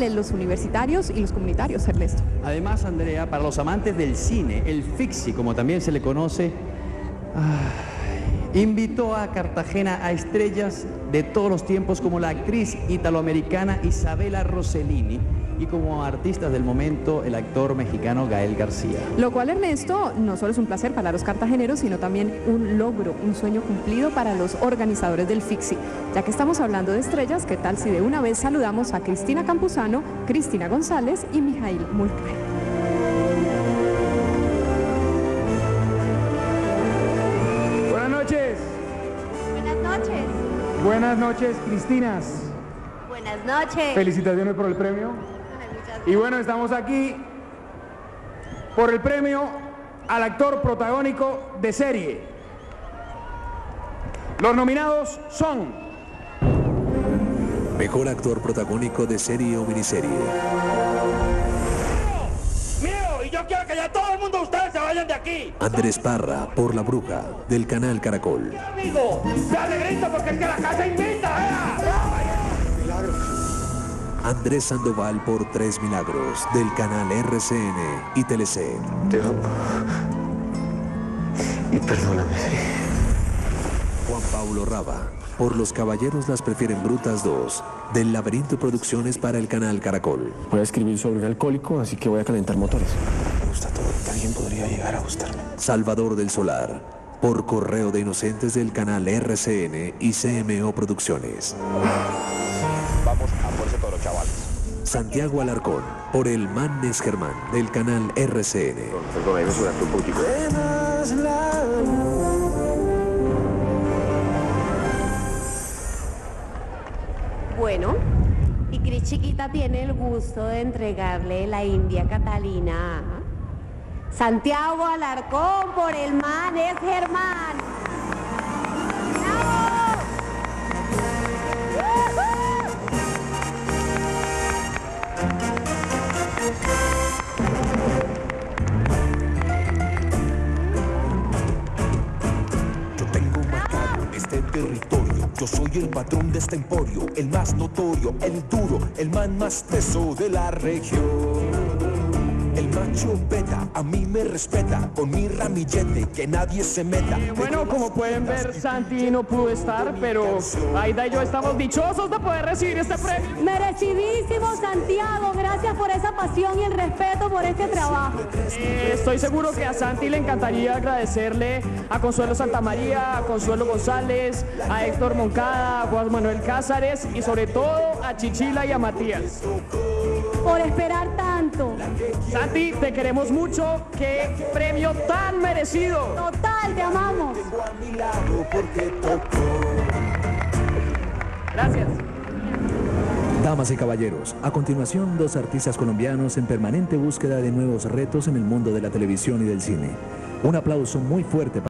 profesionales, los universitarios y los comunitarios, Ernesto. Además, Andrea, para los amantes del cine, el Fixi, como también se le conoce, ay, invitó a Cartagena a estrellas de todos los tiempos como la actriz italoamericana Isabela Rossellini y como artistas del momento el actor mexicano Gael García. Lo cual, Ernesto, no solo es un placer para los cartageneros, sino también un logro, un sueño cumplido para los organizadores del Fixi. Ya que estamos hablando de estrellas, ¿qué tal si de una vez saludamos a Cristina Campuzano, Cristina González y Mijail Mulcair? Buenas noches. Buenas noches. Buenas noches, Cristinas. Buenas noches. Felicitaciones por el premio. Y bueno, estamos aquí por el premio al actor protagónico de serie. Los nominados son Mejor actor protagónico de serie o miniserie. ¡Mío! Y yo quiero que ya todo el mundo ustedes se vayan de aquí. Andrés Parra por La Bruja del canal Caracol. Amigo, sea alegrito porque es que la casa invita, ¿eh? Andrés Sandoval por Tres Milagros del canal RCN y TLC. Te amo. Y perdóname. Juan Paulo Raba por Los Caballeros las prefieren brutas 2 del Laberinto Producciones para el canal Caracol. Voy a escribir sobre un alcohólico, así que voy a calentar motores. Me gusta todo que alguien podría llegar a gustarme. Salvador del Solar por Correo de Inocentes del canal RCN y CMO Producciones. Vamos a por ese toro, chavales. Santiago Alarcón por El Mannes Germán del canal RCN. Perdón, me sudaste un poquito. Bueno, y Cris Chiquita tiene el gusto de entregarle la India Catalina a Santiago Alarcón por el man es Germán. ¡Bravo! Yo soy el patrón de este emporio, el más notorio, el duro, el man más teso de la región. El macho beta a mí me respeta con mi ramillete que nadie se meta. Bueno, como pueden ver, Santi no pudo estar, pero Aida y yo estamos dichosos de poder recibir este premio. Merecidísimo Santiago, gracias por esa pasión y el respeto por este trabajo. Eh, estoy seguro que a Santi le encantaría agradecerle a Consuelo Santamaría, a Consuelo González, a Héctor Moncada, a Juan Manuel Cázares y sobre todo a Chichila y a Matías. Por esperar tanto. Santi, te queremos mucho. Qué premio tan merecido. Total, te amamos. a mi lado porque tocó. Gracias. Damas y caballeros, a continuación dos artistas colombianos en permanente búsqueda de nuevos retos en el mundo de la televisión y del cine. Un aplauso muy fuerte para